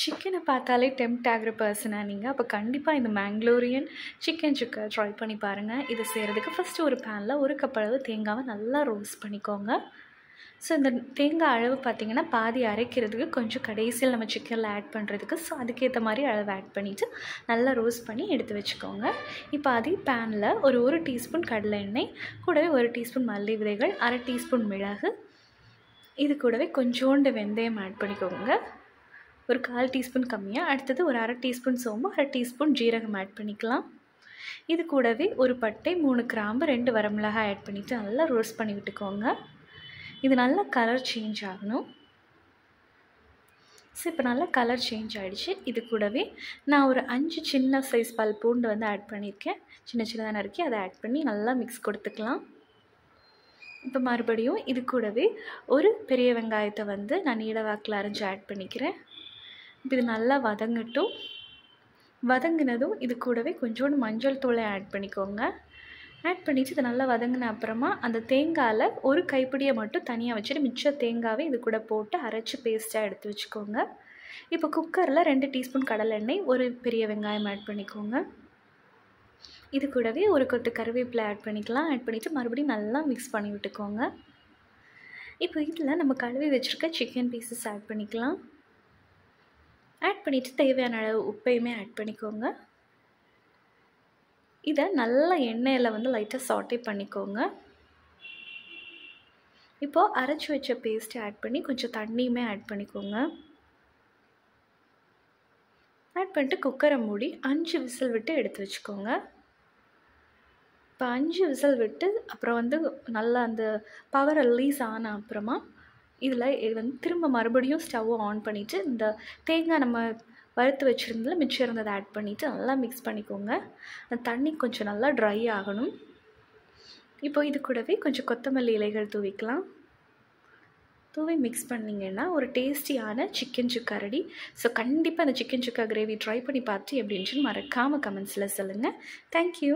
சிக்கனை பார்த்தாலே டெம்ட் ஆகிற பர்சனாக நீங்கள் அப்போ கண்டிப்பாக இந்த மேங்களூரியன் சிக்கன் சுக்கா ட்ரை பண்ணி பாருங்கள் இது செய்கிறதுக்கு ஃபஸ்ட்டு ஒரு பேனில் ஒரு கப் அளவு தேங்காவை நல்லா ரோஸ்ட் பண்ணிக்கோங்க. ஸோ இந்த தேங்காய் அளவு பார்த்திங்கன்னா பாதி அரைக்கிறதுக்கு கொஞ்சம் கடைசியில் நம்ம சிக்கனில் ஆட் பண்ணுறதுக்கு ஸோ அதுக்கேற்ற மாதிரி அளவு ஆட் பண்ணிவிட்டு நல்லா ரோஸ்ட் பண்ணி எடுத்து வச்சுக்கோங்க. இப்போ அதே பேனில் ஒரு ஒரு டீஸ்பூன் கடலை எண்ணெய் கூடவே ஒரு டீஸ்பூன் மல்லி விதைகள் அரை டீஸ்பூன் மிளகு. இது கூடவே கொஞ்சோண்டு வெந்தயம் ஆட் பண்ணிக்கோங்க. ஒரு கால் டீஸ்பூன் கம்மியாக அடுத்தது ஒரு அரை டீஸ்பூன் சோம்பு அரை டீஸ்பூன் ஜீரகம் ஆட் பண்ணிக்கலாம். இது கூடவே ஒரு பட்டை மூணு கிராம்பு ரெண்டு வரமிளகாய் ஆட் பண்ணிவிட்டு நல்லா ரோஸ்ட் பண்ணி விட்டுக்கோங்க. இது நல்லா கலர் சேஞ்ச் ஆகணும். ஸோ இப்போ நல்லா கலர் சேஞ்ச் ஆகிடுச்சு இது கூடவே நான் ஒரு அஞ்சு சின்ன சைஸ் பல் பூண்டு வந்து ஆட் பண்ணியிருக்கேன். சின்ன சின்னதாக நறுக்கி அதை ஆட் பண்ணி நல்லா மிக்ஸ் கொடுத்துக்கலாம். இப்போ மறுபடியும் இது கூடவே ஒரு பெரிய வெங்காயத்தை வந்து நான் நீளவாக்கில் அரைஞ்சி ஆட் பண்ணிக்கிறேன். இப்போ இது நல்லா வதங்கட்டும். வதங்கினதும் இது கூடவே கொஞ்சோண்டு மஞ்சள் தூளை ஆட் பண்ணிக்கோங்க. ஆட் பண்ணிவிட்டு இதை நல்லா வதங்கின அப்புறமா அந்த தேங்காயில் ஒரு கைப்பிடியை மட்டும் தனியாக வச்சுட்டு மிச்ச தேங்காவே இது கூட போட்டு அரைச்சி பேஸ்ட்டாக எடுத்து வச்சுக்கோங்க. இப்போ குக்கரில் ரெண்டு டீஸ்பூன் கடலெண்ணெய் ஒரு பெரிய வெங்காயம் ஆட் பண்ணிக்கோங்க. இது கூடவே ஒரு கொத்து கருவேப்பிலை ஆட் பண்ணிக்கலாம். ஆட் பண்ணிவிட்டு மறுபடியும் நல்லா மிக்ஸ் பண்ணி விட்டுக்கோங்க. இப்போ இதில் நம்ம கழுவி வச்சுருக்க சிக்கன் பீசஸ் ஆட் பண்ணிக்கலாம். ஆட் பண்ணிவிட்டு தேவையான அளவு உப்பையுமே ஆட் பண்ணிக்கோங்க. இதை நல்லா எண்ணெயில் வந்து லைட்டாக சாட்டே பண்ணிக்கோங்க. இப்போது அரைச்சி வச்ச பேஸ்ட்டை ஆட் பண்ணி கொஞ்சம் தண்ணியுமே ஆட் பண்ணிக்கோங்க. ஆட் பண்ணிட்டு குக்கரை மூடி அஞ்சு விசில் விட்டு எடுத்து வச்சுக்கோங்க. இப்போ அஞ்சு விசில் விட்டு அப்புறம் வந்து நல்லா அந்த பவர் ரிலீஸ் ஆன அப்புறமா இதில் இது வந்து திரும்ப மறுபடியும் ஸ்டவ்வை ஆன் பண்ணிவிட்டு இந்த தேங்காய் நம்ம வறுத்து வச்சுருந்ததில் மிச்சம் இருந்ததை ஆட் பண்ணிவிட்டு நல்லா மிக்ஸ் பண்ணிக்கோங்க. அந்த தண்ணி கொஞ்சம் நல்லா ட்ரை ஆகணும். இப்போ இது கூடவே கொஞ்சம் கொத்தமல்லி இலைகள் தூவிக்கலாம். தூவி மிக்ஸ் பண்ணிங்கன்னா ஒரு டேஸ்டியான சிக்கன் சுக்கா ரெடி ஸோ கண்டிப்பாக அந்த சிக்கன் சுக்கா கிரேவி ட்ரை பண்ணி பார்த்து எப்படின்னு மறக்காமல் கமெண்ட்ஸில் சொல்லுங்கள் தேங்க்யூ